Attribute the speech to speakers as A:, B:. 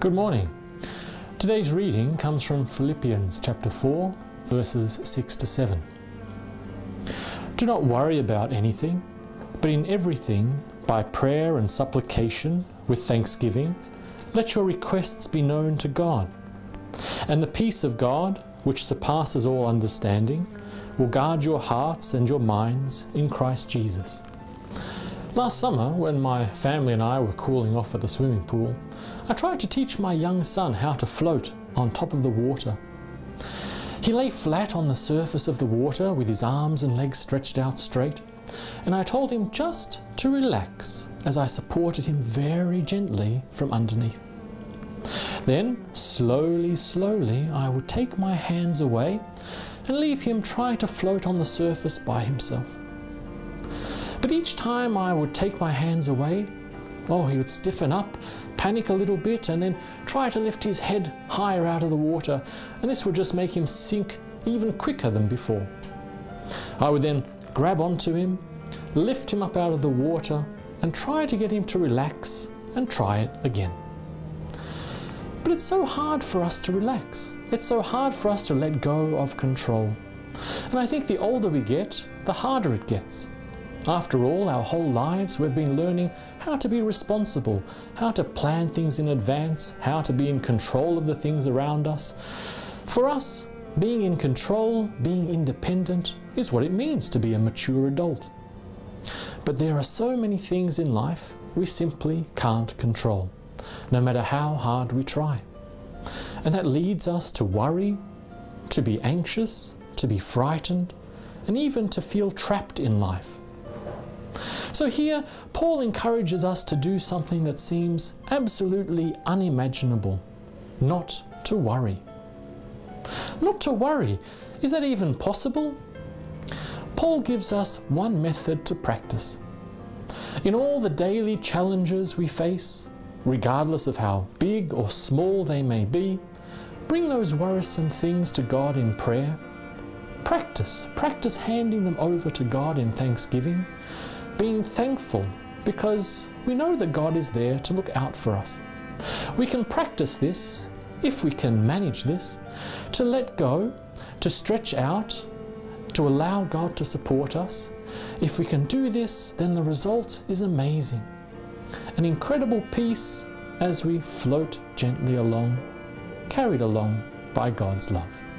A: Good morning. Today's reading comes from Philippians chapter 4, verses 6 to 7. Do not worry about anything, but in everything, by prayer and supplication, with thanksgiving, let your requests be known to God. And the peace of God, which surpasses all understanding, will guard your hearts and your minds in Christ Jesus. Last summer, when my family and I were cooling off at the swimming pool, I tried to teach my young son how to float on top of the water. He lay flat on the surface of the water with his arms and legs stretched out straight, and I told him just to relax as I supported him very gently from underneath. Then, slowly, slowly, I would take my hands away and leave him try to float on the surface by himself. But each time I would take my hands away, oh, he would stiffen up, panic a little bit, and then try to lift his head higher out of the water, and this would just make him sink even quicker than before. I would then grab onto him, lift him up out of the water, and try to get him to relax and try it again. But it's so hard for us to relax. It's so hard for us to let go of control. And I think the older we get, the harder it gets. After all, our whole lives we've been learning how to be responsible, how to plan things in advance, how to be in control of the things around us. For us, being in control, being independent, is what it means to be a mature adult. But there are so many things in life we simply can't control, no matter how hard we try. And that leads us to worry, to be anxious, to be frightened, and even to feel trapped in life. So here, Paul encourages us to do something that seems absolutely unimaginable not to worry. Not to worry. Is that even possible? Paul gives us one method to practice. In all the daily challenges we face, regardless of how big or small they may be, bring those worrisome things to God in prayer. Practice, practice handing them over to God in thanksgiving being thankful because we know that God is there to look out for us. We can practice this, if we can manage this, to let go, to stretch out, to allow God to support us. If we can do this, then the result is amazing. An incredible peace as we float gently along, carried along by God's love.